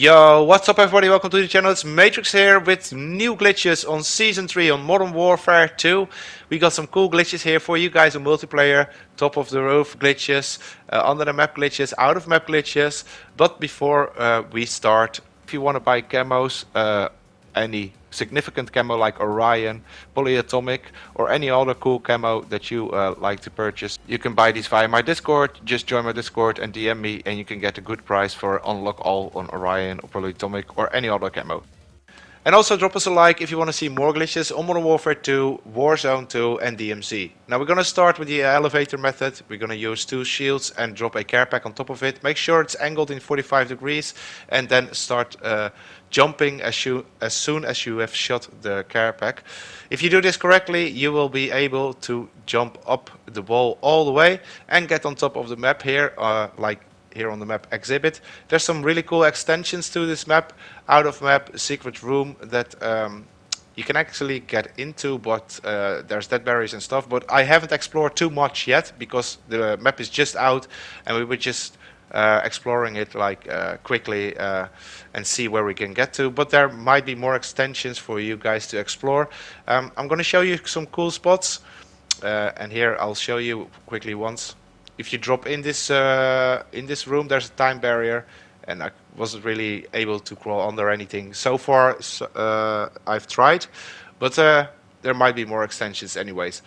Yo, what's up everybody, welcome to the channel, it's Maytricks here with new glitches on Season 3 on Modern Warfare 2. We got some cool glitches here for you guys on multiplayer, top of the roof glitches, uh, under the map glitches, out of map glitches. But before uh, we start, if you want to buy camos, uh, any significant camo like Orion, Polyatomic, or any other cool camo that you uh, like to purchase. You can buy these via my Discord. Just join my Discord and DM me, and you can get a good price for Unlock All on Orion or Polyatomic or any other camo. And also drop us a like if you want to see more glitches on Modern Warfare 2, Warzone 2 and DMZ. Now we're going to start with the elevator method. We're going to use two shields and drop a care pack on top of it. Make sure it's angled in 45 degrees and then start uh, jumping as, you, as soon as you have shot the care pack. If you do this correctly, you will be able to jump up the wall all the way and get on top of the map here, uh, like here on the map exhibit. There's some really cool extensions to this map, out of map secret room that um, you can actually get into, but uh, there's dead barriers and stuff. But I haven't explored too much yet because the map is just out and we were just uh, exploring it like uh, quickly uh, and see where we can get to. But there might be more extensions for you guys to explore. Um, I'm going to show you some cool spots. Uh, and here I'll show you quickly once if you drop in this uh, in this room, there's a time barrier, and I wasn't really able to crawl under anything. So far, uh, I've tried, but uh, there might be more extensions anyways.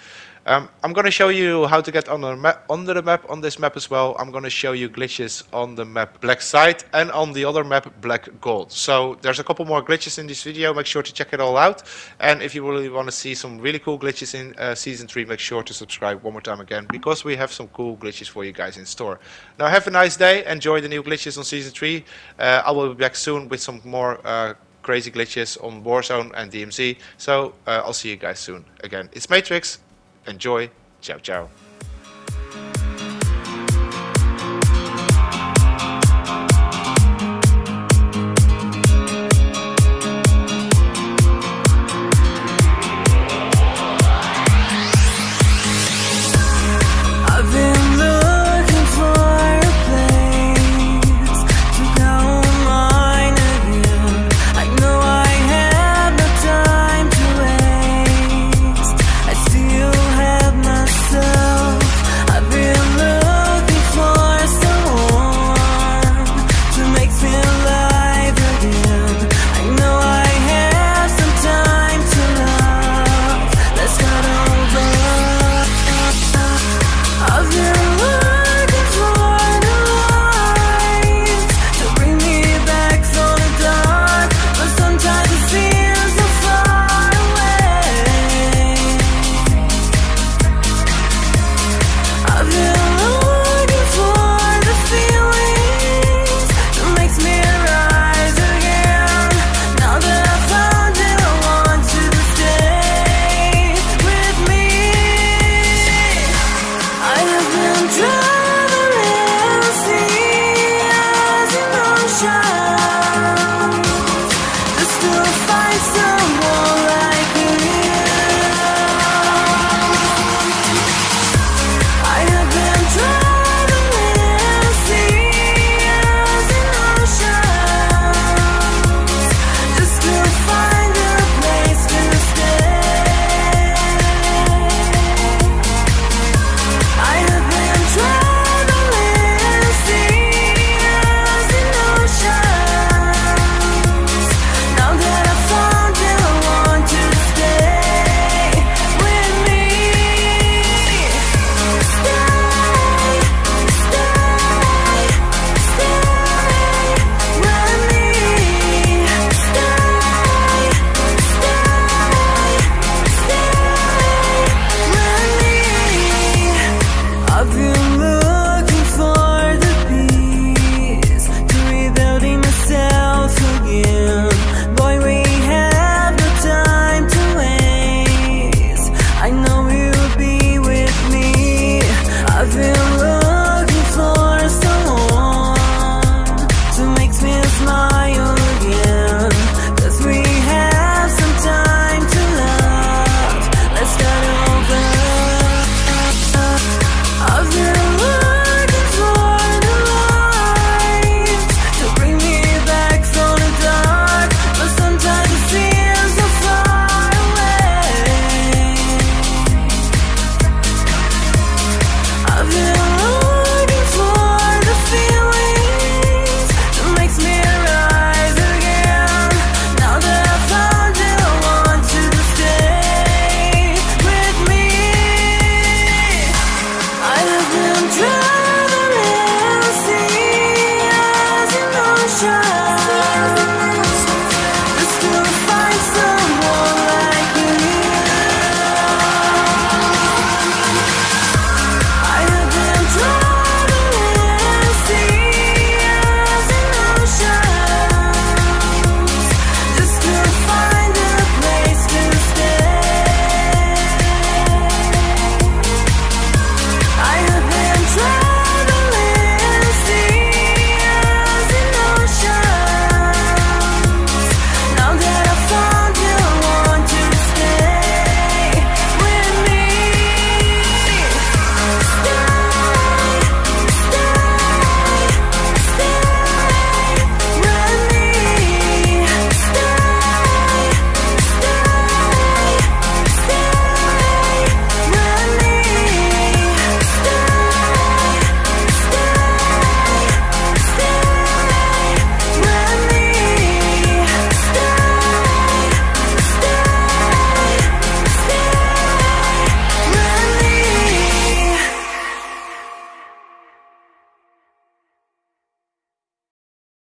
Um, I'm going to show you how to get on the map, under the map on this map as well. I'm going to show you glitches on the map Black Site and on the other map Black Gold. So there's a couple more glitches in this video. Make sure to check it all out. And if you really want to see some really cool glitches in uh, Season 3, make sure to subscribe one more time again because we have some cool glitches for you guys in store. Now have a nice day. Enjoy the new glitches on Season 3. Uh, I will be back soon with some more uh, crazy glitches on Warzone and DMZ. So uh, I'll see you guys soon again. It's Maytricks. Enjoy. Ciao, ciao.